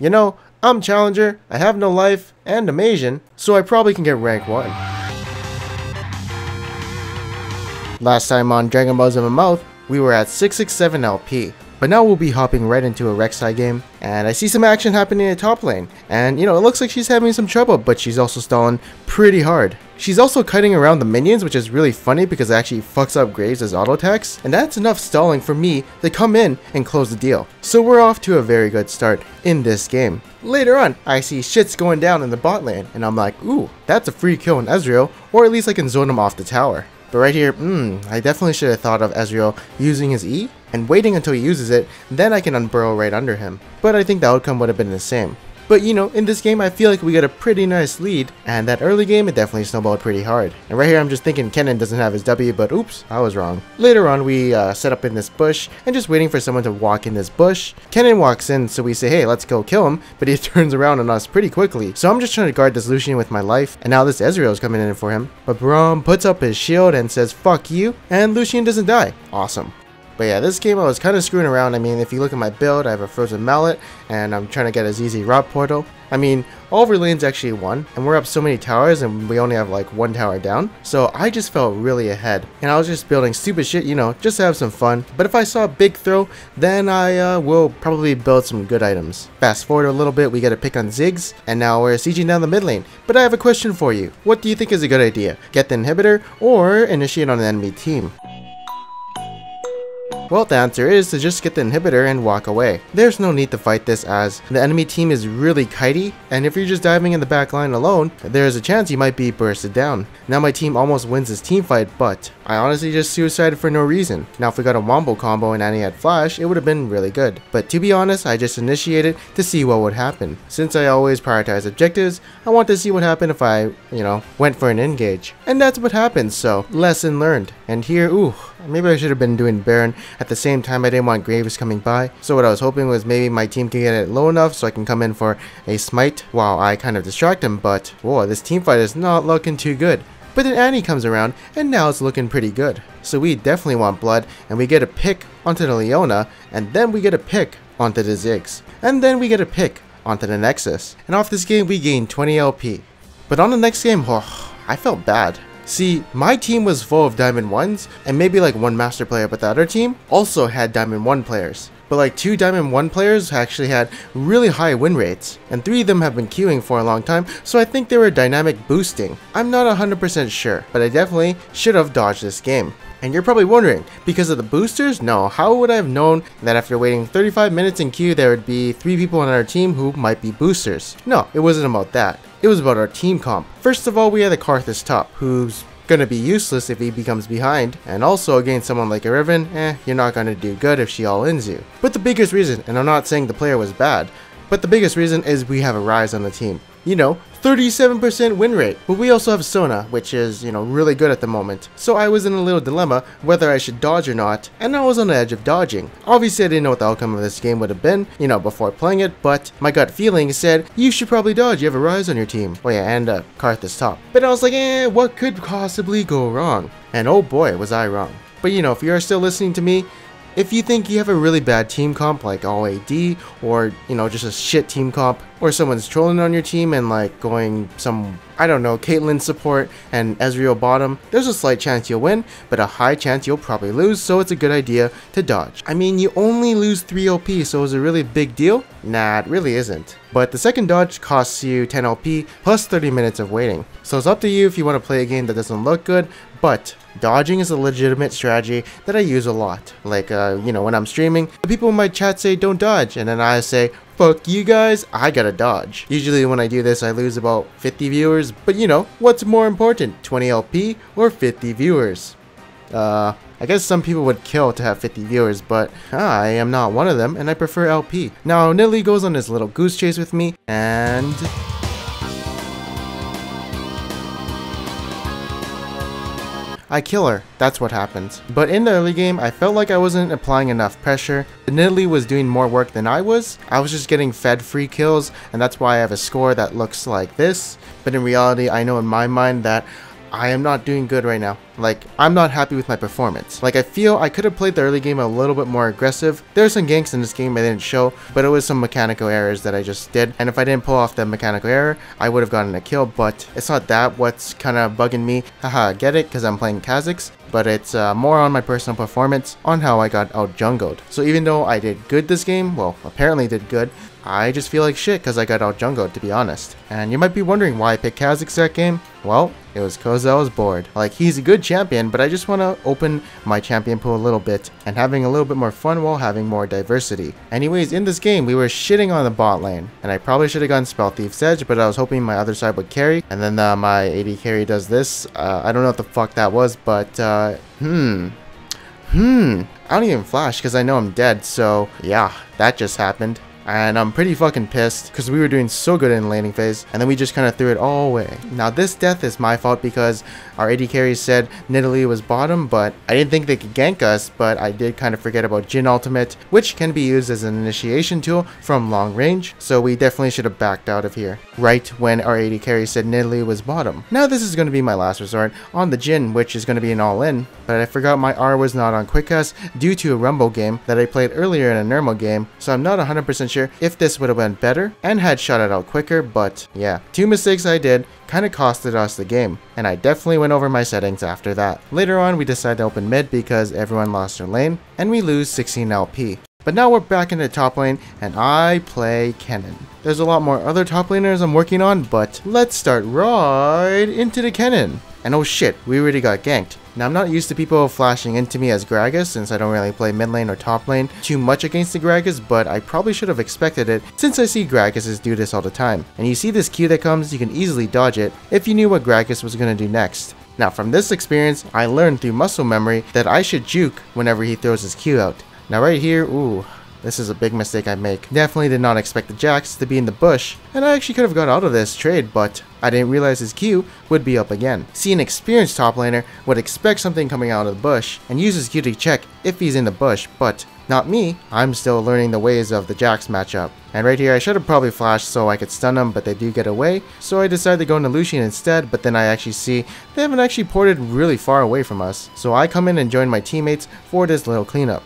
You know, I'm Challenger, I have no life, and I'm Asian, so I probably can get rank 1. Last time on Dragon Balls in my mouth, we were at 667 LP. But now we'll be hopping right into a Rek'Sai game, and I see some action happening in the top lane. And you know, it looks like she's having some trouble, but she's also stalling pretty hard. She's also cutting around the minions, which is really funny because it actually fucks up Graves as auto attacks, and that's enough stalling for me to come in and close the deal. So we're off to a very good start in this game. Later on, I see shit's going down in the bot lane, and I'm like, ooh, that's a free kill in Ezreal, or at least I can zone him off the tower. But right here, hmm, I definitely should have thought of Ezreal using his E and waiting until he uses it, then I can unburrow right under him. But I think the outcome would have been the same. But you know, in this game I feel like we got a pretty nice lead, and that early game it definitely snowballed pretty hard. And right here I'm just thinking Kennen doesn't have his W, but oops, I was wrong. Later on we uh, set up in this bush, and just waiting for someone to walk in this bush. Kennen walks in, so we say hey let's go kill him, but he turns around on us pretty quickly. So I'm just trying to guard this Lucian with my life, and now this Ezreal is coming in for him. But Braum puts up his shield and says fuck you, and Lucian doesn't die. Awesome. But yeah, this game I was kind of screwing around. I mean, if you look at my build, I have a Frozen Mallet, and I'm trying to get a Zz'Rot Portal. I mean, all of our lanes actually won, and we're up so many towers, and we only have like one tower down. So I just felt really ahead, and I was just building stupid shit, you know, just to have some fun. But if I saw a big throw, then I uh, will probably build some good items. Fast forward a little bit, we get a pick on Ziggs, and now we're sieging down the mid lane. But I have a question for you. What do you think is a good idea? Get the inhibitor, or initiate on an enemy team? Well, the answer is to just get the inhibitor and walk away. There's no need to fight this as the enemy team is really kitey, and if you're just diving in the back line alone, there's a chance you might be bursted down. Now my team almost wins this team fight, but I honestly just suicided for no reason. Now if we got a Wombo combo and Annie had flash, it would have been really good. But to be honest, I just initiated to see what would happen. Since I always prioritize objectives, I want to see what happened if I, you know, went for an engage. And that's what happened, so lesson learned. And here, ooh, maybe I should have been doing Baron at the same time, I didn't want Graves coming by, so what I was hoping was maybe my team can get it low enough so I can come in for a smite while I kind of distract him, but whoa, this team fight is not looking too good. But then Annie comes around, and now it's looking pretty good. So we definitely want blood, and we get a pick onto the Leona, and then we get a pick onto the Ziggs. And then we get a pick onto the Nexus. And off this game, we gain 20 LP. But on the next game, oh, I felt bad. See, my team was full of Diamond 1s, and maybe like one Master player, but the other team also had Diamond 1 players. But like two Diamond 1 players actually had really high win rates, and three of them have been queuing for a long time, so I think they were dynamic boosting. I'm not 100% sure, but I definitely should have dodged this game. And you're probably wondering, because of the boosters? No, how would I have known that after waiting 35 minutes in queue there would be 3 people on our team who might be boosters? No, it wasn't about that. It was about our team comp. First of all, we had the Karthus top, who's gonna be useless if he becomes behind, and also against someone like a eh, you're not gonna do good if she all-ins you. But the biggest reason, and I'm not saying the player was bad, but the biggest reason is we have a Ryze on the team. You know, 37% win rate. But we also have Sona, which is, you know, really good at the moment. So I was in a little dilemma whether I should dodge or not, and I was on the edge of dodging. Obviously I didn't know what the outcome of this game would have been, you know, before playing it, but my gut feeling said, you should probably dodge, you have a Ryze on your team. Oh yeah, and uh, Karthus top. But I was like, eh, what could possibly go wrong? And oh boy, was I wrong. But you know, if you're still listening to me, if you think you have a really bad team comp like all AD or you know just a shit team comp or someone's trolling on your team and like going some I don't know Caitlyn support and Ezreal bottom, there's a slight chance you'll win, but a high chance you'll probably lose, so it's a good idea to dodge. I mean, you only lose 3 OP, so is it really a really big deal? Nah, it really isn't. But the second dodge costs you 10 LP plus 30 minutes of waiting. So it's up to you if you want to play a game that doesn't look good, but dodging is a legitimate strategy that I use a lot. Like, uh, you know, when I'm streaming, the people in my chat say don't dodge, and then I say, fuck you guys, I gotta dodge. Usually when I do this, I lose about 50 viewers, but you know, what's more important, 20 LP or 50 viewers? Uh, I guess some people would kill to have 50 viewers, but I am not one of them, and I prefer LP. Now, Nidalee goes on this little goose chase with me, and... I kill her. That's what happens. But in the early game, I felt like I wasn't applying enough pressure. The Nidalee was doing more work than I was. I was just getting fed free kills, and that's why I have a score that looks like this. But in reality, I know in my mind that I am not doing good right now. Like, I'm not happy with my performance. Like, I feel I could have played the early game a little bit more aggressive. There are some ganks in this game I didn't show, but it was some mechanical errors that I just did. And if I didn't pull off that mechanical error, I would have gotten a kill, but it's not that what's kind of bugging me. Haha, get it? Because I'm playing Kha'Zix but it's uh, more on my personal performance on how I got out jungled. So even though I did good this game, well, apparently did good, I just feel like shit because I got out jungled to be honest. And you might be wondering why I picked Kha'Zix that game? Well, it was cause I was bored. Like, he's a good champion, but I just want to open my champion pool a little bit and having a little bit more fun while having more diversity. Anyways, in this game, we were shitting on the bot lane, and I probably should have gone Spell Thief's Edge, but I was hoping my other side would carry, and then uh, my AD carry does this. Uh, I don't know what the fuck that was, but, uh, hmm. Hmm. I don't even flash because I know I'm dead, so yeah, that just happened and I'm pretty fucking pissed because we were doing so good in the laning phase and then we just kind of threw it all away. Now this death is my fault because our AD carry said Nidalee was bottom but I didn't think they could gank us but I did kind of forget about Jhin ultimate which can be used as an initiation tool from long range so we definitely should have backed out of here right when our AD carry said Nidalee was bottom. Now this is going to be my last resort on the Jhin which is going to be an all in but I forgot my R was not on quick cast due to a rumble game that I played earlier in a normal game so I'm not 100% sure if this would have went better and had shot it out quicker, but yeah, two mistakes I did kind of costed us the game, and I definitely went over my settings after that. Later on, we decided to open mid because everyone lost their lane, and we lose 16 LP. But now we're back in the top lane, and I play Kennen. There's a lot more other top laners I'm working on, but let's start right into the Kennen. And oh shit, we already got ganked. Now I'm not used to people flashing into me as Gragas since I don't really play mid lane or top lane too much against the Gragas, but I probably should have expected it since I see Gragas do this all the time. And you see this Q that comes, you can easily dodge it if you knew what Gragas was going to do next. Now from this experience, I learned through muscle memory that I should juke whenever he throws his Q out. Now right here, ooh, this is a big mistake I make. Definitely did not expect the Jax to be in the bush, and I actually could have got out of this trade, but I didn't realize his Q would be up again. See, an experienced top laner would expect something coming out of the bush, and use his Q to check if he's in the bush, but not me, I'm still learning the ways of the Jax matchup. And right here I should have probably flashed so I could stun them, but they do get away, so I decide to go into Lucian instead, but then I actually see they haven't actually ported really far away from us. So I come in and join my teammates for this little cleanup.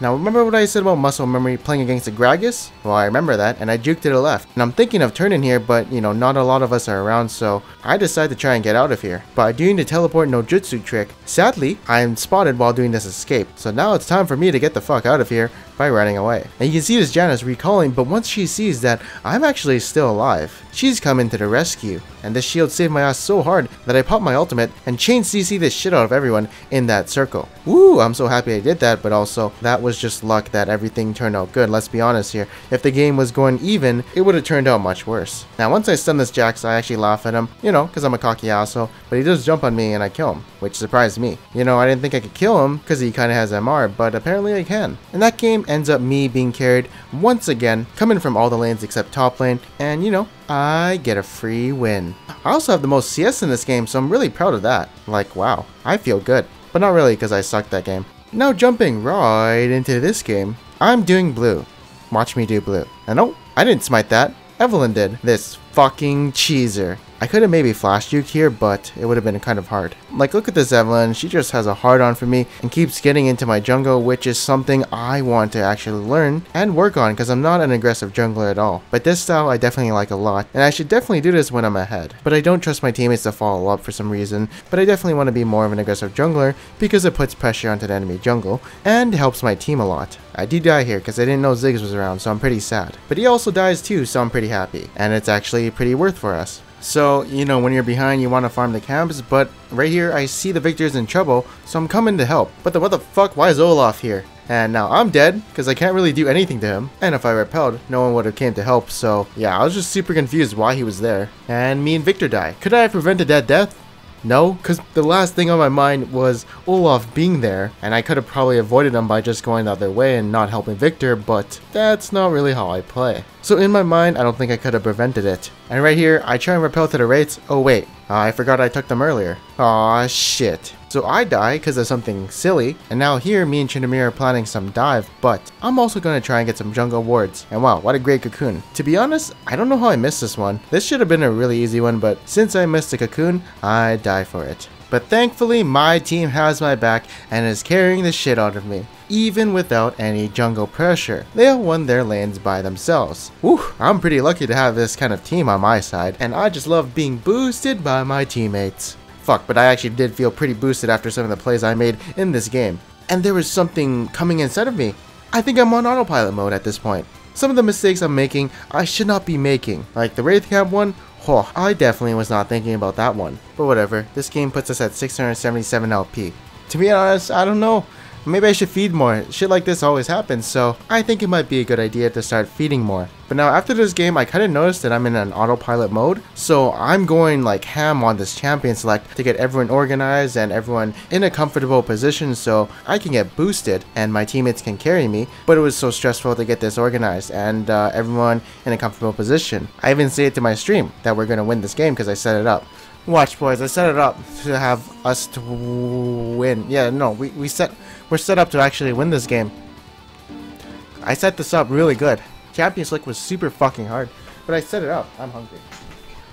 Now remember what I said about muscle memory playing against a Gragas? Well I remember that and I juked to the left. And I'm thinking of turning here but you know not a lot of us are around so I decide to try and get out of here. By doing the teleport no jutsu trick, sadly I am spotted while doing this escape. So now it's time for me to get the fuck out of here by running away. And you can see this Janna's recalling, but once she sees that I'm actually still alive, she's coming to the rescue. And this shield saved my ass so hard that I popped my ultimate and chain CC the shit out of everyone in that circle. Woo, I'm so happy I did that, but also that was just luck that everything turned out good, let's be honest here. If the game was going even, it would have turned out much worse. Now once I stun this Jax, I actually laugh at him, you know, because I'm a cocky asshole, but he does jump on me and I kill him, which surprised me. You know, I didn't think I could kill him because he kind of has MR, but apparently I can. In that game, ends up me being carried once again, coming from all the lanes except top lane, and you know, I get a free win. I also have the most CS in this game, so I'm really proud of that. Like, wow, I feel good. But not really, because I sucked that game. Now jumping right into this game, I'm doing blue. Watch me do blue. And oh, I didn't smite that. Evelynn did. This fucking cheeser. I could have maybe flash juked here, but it would have been kind of hard. Like, look at this Evelynn, she just has a hard on for me and keeps getting into my jungle, which is something I want to actually learn and work on because I'm not an aggressive jungler at all. But this style I definitely like a lot, and I should definitely do this when I'm ahead. But I don't trust my teammates to follow up for some reason, but I definitely want to be more of an aggressive jungler because it puts pressure onto the enemy jungle and helps my team a lot. I did die here because I didn't know Ziggs was around, so I'm pretty sad. But he also dies too, so I'm pretty happy. And it's actually pretty worth for us. So, you know, when you're behind, you want to farm the camps, but right here, I see the Viktor's in trouble, so I'm coming to help. But the, what the fuck, why is Olaf here? And now I'm dead, because I can't really do anything to him. And if I rappelled, no one would have came to help, so yeah, I was just super confused why he was there. And me and Viktor die. Could I have prevented that death? No, because the last thing on my mind was Olaf being there, and I could have probably avoided him by just going the other way and not helping Viktor, but that's not really how I play. So in my mind, I don't think I could have prevented it. And right here, I try and rappel to the wraiths. Oh wait, uh, I forgot I took them earlier. Aw, shit. So I die because of something silly, and now here me and Tryndamere are planning some dive, but I'm also going to try and get some jungle wards. And wow, what a great cocoon. To be honest, I don't know how I missed this one. This should have been a really easy one, but since I missed the cocoon, I die for it. But thankfully, my team has my back and is carrying the shit out of me even without any jungle pressure. They all won their lanes by themselves. Whew, I'm pretty lucky to have this kind of team on my side, and I just love being boosted by my teammates. Fuck, but I actually did feel pretty boosted after some of the plays I made in this game. And there was something coming inside of me. I think I'm on autopilot mode at this point. Some of the mistakes I'm making, I should not be making. Like the Wraith Camp one, oh, I definitely was not thinking about that one. But whatever, this game puts us at 677 LP. To be honest, I don't know. Maybe I should feed more. Shit like this always happens, so I think it might be a good idea to start feeding more. But now after this game, I kind of noticed that I'm in an autopilot mode, so I'm going like ham on this champion select to get everyone organized and everyone in a comfortable position so I can get boosted and my teammates can carry me, but it was so stressful to get this organized and uh, everyone in a comfortable position. I even say it to my stream that we're going to win this game because I set it up. Watch, boys. I set it up to have us to win. Yeah, no, we, we set we're set up to actually win this game. I set this up really good. Champions League was super fucking hard, but I set it up. I'm hungry.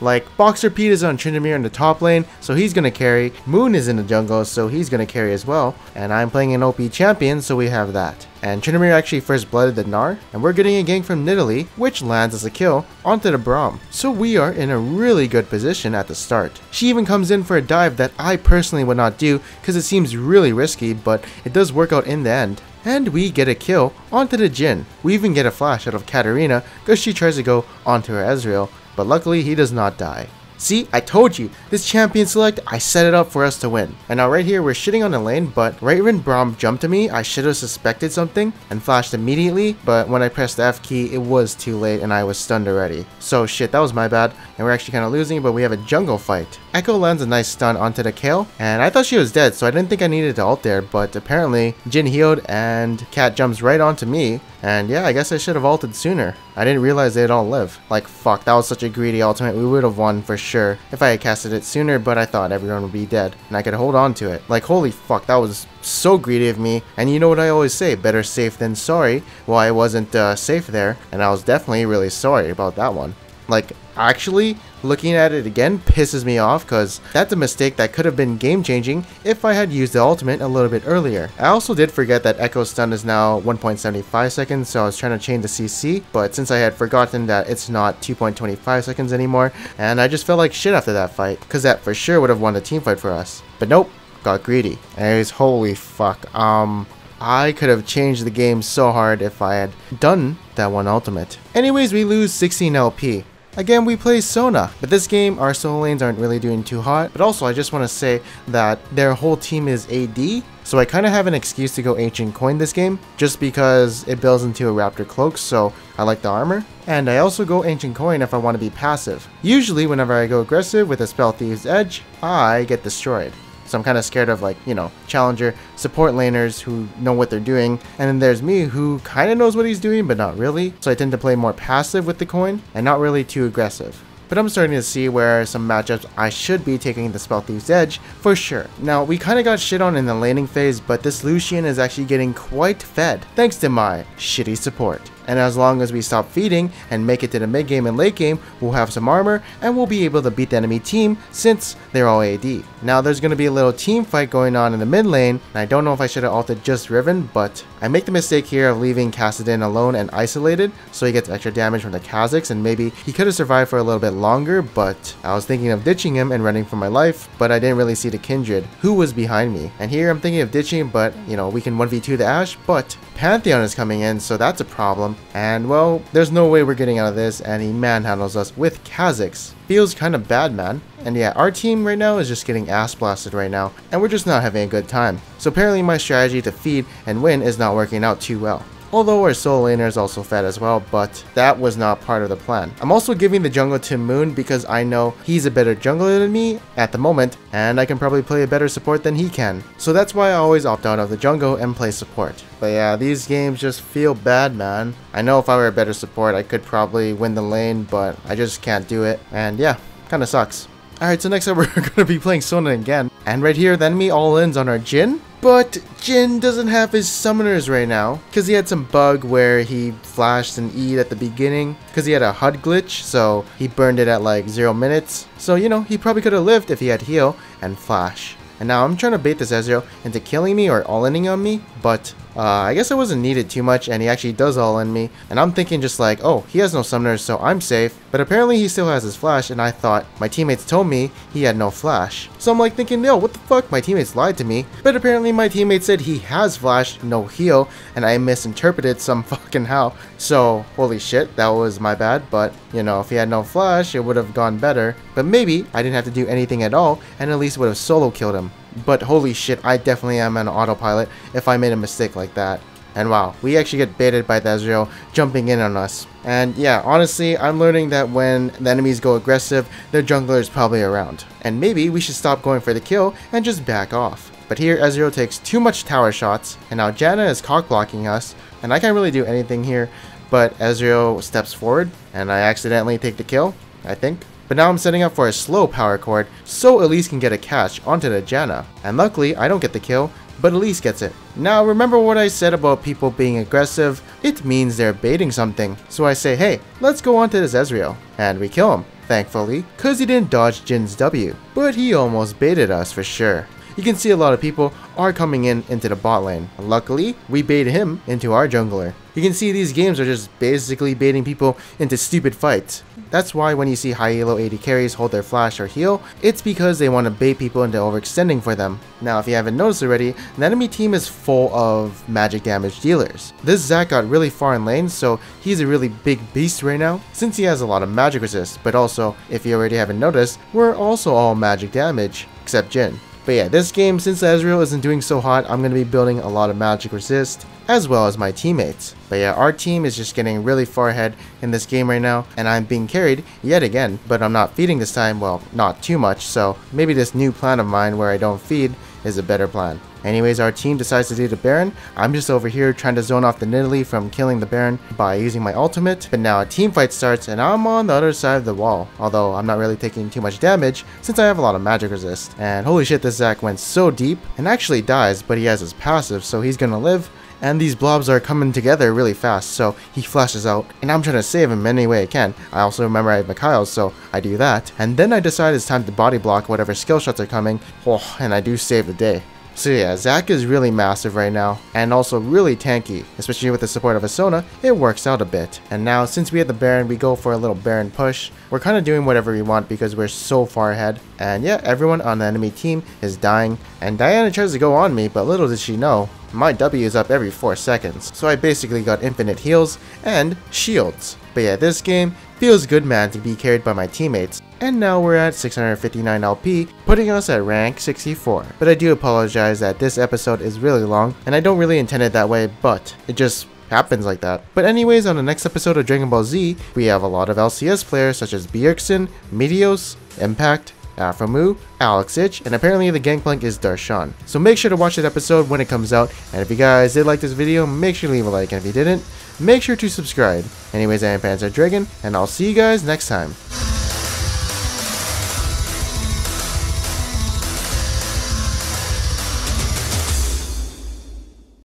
Like, Boxer Pete is on Tryndamere in the top lane, so he's gonna carry. Moon is in the jungle, so he's gonna carry as well. And I'm playing an OP champion, so we have that. And Tryndamere actually first blooded the Gnar, and we're getting a gank from Nidalee, which lands as a kill, onto the Braum. So we are in a really good position at the start. She even comes in for a dive that I personally would not do, because it seems really risky, but it does work out in the end and we get a kill onto the Jhin. We even get a flash out of Katarina because she tries to go onto her Ezreal, but luckily he does not die. See, I told you, this champion select, I set it up for us to win. And now right here, we're shitting on the lane, but right when Braum jumped to me, I should have suspected something and flashed immediately, but when I pressed the F key, it was too late and I was stunned already. So shit, that was my bad, and we're actually kind of losing, but we have a jungle fight. Ekko lands a nice stun onto the Kayle, and I thought she was dead, so I didn't think I needed to ult there, but apparently Jhin healed and Kat jumps right onto me, and yeah, I guess I should have ulted sooner. I didn't realize they'd all live. Like, fuck, that was such a greedy ultimate. We would have won for sure if I had casted it sooner, but I thought everyone would be dead, and I could hold on to it. Like, holy fuck, that was so greedy of me. And you know what I always say, better safe than sorry. Well, I wasn't uh, safe there, and I was definitely really sorry about that one. Like, actually, looking at it again pisses me off because that's a mistake that could have been game changing if I had used the ultimate a little bit earlier. I also did forget that Ekko stun is now 1.75 seconds so I was trying to change the CC but since I had forgotten that it's not 2.25 seconds anymore and I just felt like shit after that fight because that for sure would have won the team fight for us. But nope, got greedy. Anyways, holy fuck. Um, I could have changed the game so hard if I had done that one ultimate. Anyways, we lose 16 LP. Again, we play Sona, but this game our solo lanes aren't really doing too hot, but also I just want to say that their whole team is AD, so I kind of have an excuse to go Ancient Coin this game, just because it builds into a Raptor Cloak, so I like the armor. And I also go Ancient Coin if I want to be passive. Usually whenever I go aggressive with a Spell Thieves Edge, I get destroyed. So I'm kind of scared of like, you know, challenger, support laners who know what they're doing. And then there's me who kind of knows what he's doing, but not really. So I tend to play more passive with the coin and not really too aggressive. But I'm starting to see where some matchups I should be taking the Spell Thieves Edge for sure. Now, we kind of got shit on in the laning phase, but this Lucian is actually getting quite fed thanks to my shitty support and as long as we stop feeding and make it to the mid game and late game, we'll have some armor and we'll be able to beat the enemy team since they're all AD. Now there's going to be a little team fight going on in the mid lane, and I don't know if I should have ulted just Riven, but I make the mistake here of leaving Kassadin alone and isolated, so he gets extra damage from the Kha'Zix, and maybe he could have survived for a little bit longer, but I was thinking of ditching him and running for my life, but I didn't really see the Kindred, who was behind me. And here I'm thinking of ditching, but, you know, we can 1v2 the Ashe, but Pantheon is coming in, so that's a problem. And well, there's no way we're getting out of this, and he manhandles us with Kha'Zix. Feels kind of bad, man. And yeah, our team right now is just getting ass blasted right now, and we're just not having a good time. So apparently my strategy to feed and win is not working out too well although our solo laner is also fed as well, but that was not part of the plan. I'm also giving the jungle to Moon because I know he's a better jungler than me at the moment, and I can probably play a better support than he can. So that's why I always opt out of the jungle and play support. But yeah, these games just feel bad, man. I know if I were a better support, I could probably win the lane, but I just can't do it. And yeah, kinda sucks. Alright, so next up we're to be playing Sona again. And right here, the enemy all-ins on our Jhin. But Jhin doesn't have his summoners right now. Because he had some bug where he flashed an E at the beginning. Because he had a HUD glitch, so he burned it at like 0 minutes. So, you know, he probably could have lived if he had heal and flash. And now I'm trying to bait this Ezreal into killing me or all-inning on me, but uh, I guess I wasn't needed too much and he actually does all in me. And I'm thinking just like, oh, he has no summoners so I'm safe. But apparently he still has his flash and I thought my teammates told me he had no flash. So I'm like thinking, yo, what the fuck? My teammates lied to me. But apparently my teammate said he has flash, no heal, and I misinterpreted some fucking how. So holy shit, that was my bad. But you know, if he had no flash, it would have gone better. But maybe I didn't have to do anything at all and at least would have solo killed him. But holy shit, I definitely am an autopilot if I made a mistake like that. And wow, we actually get baited by the Ezreal jumping in on us. And yeah, honestly, I'm learning that when the enemies go aggressive, their jungler is probably around. And maybe we should stop going for the kill and just back off. But here, Ezreal takes too much tower shots, and now Janna is cock blocking us, and I can't really do anything here, but Ezreal steps forward, and I accidentally take the kill, I think. But now I'm setting up for a slow power chord, so Elise can get a catch onto the Janna. And luckily, I don't get the kill, but Elise gets it. Now remember what I said about people being aggressive? It means they're baiting something. So I say, hey, let's go on to this Ezreal. And we kill him, thankfully, cause he didn't dodge Jhin's W. But he almost baited us for sure. You can see a lot of people are coming in into the bot lane. Luckily, we bait him into our jungler. You can see these games are just basically baiting people into stupid fights. That's why when you see high elo AD carries hold their flash or heal, it's because they want to bait people into overextending for them. Now if you haven't noticed already, the enemy team is full of magic damage dealers. This Zac got really far in lane, so he's a really big beast right now, since he has a lot of magic resist, but also, if you already haven't noticed, we're also all magic damage, except Jhin. But yeah, this game, since Ezreal isn't doing so hot, I'm going to be building a lot of magic resist, as well as my teammates. But yeah, our team is just getting really far ahead in this game right now, and I'm being carried yet again, but I'm not feeding this time, well, not too much, so maybe this new plan of mine where I don't feed is a better plan. Anyways, our team decides to do the Baron. I'm just over here trying to zone off the Nidalee from killing the Baron by using my ultimate. But now a team fight starts and I'm on the other side of the wall. Although I'm not really taking too much damage since I have a lot of magic resist. And holy shit, this Zac went so deep and actually dies, but he has his passive, so he's gonna live and these blobs are coming together really fast, so he flashes out, and I'm trying to save him any way I can. I also remember I have Mikael's, so I do that, and then I decide it's time to body block whatever skill shots are coming, oh, and I do save the day. So yeah, Zac is really massive right now, and also really tanky, especially with the support of a Sona, it works out a bit. And now, since we have the Baron, we go for a little Baron push. We're kind of doing whatever we want because we're so far ahead. And yeah, everyone on the enemy team is dying, and Diana tries to go on me, but little did she know, my W is up every 4 seconds, so I basically got infinite heals and shields. But yeah, this game feels good man to be carried by my teammates, and now we're at 659 LP, putting us at rank 64. But I do apologize that this episode is really long, and I don't really intend it that way, but it just happens like that. But anyways, on the next episode of Dragon Ball Z, we have a lot of LCS players such as Bjergsen, Meteos, Impact, Aphromoo, Alex Ich, and apparently the Gangplank is Darshan. So make sure to watch that episode when it comes out, and if you guys did like this video, make sure to leave a like, and if you didn't, make sure to subscribe. Anyways, I am Pants are Dragon, and I'll see you guys next time.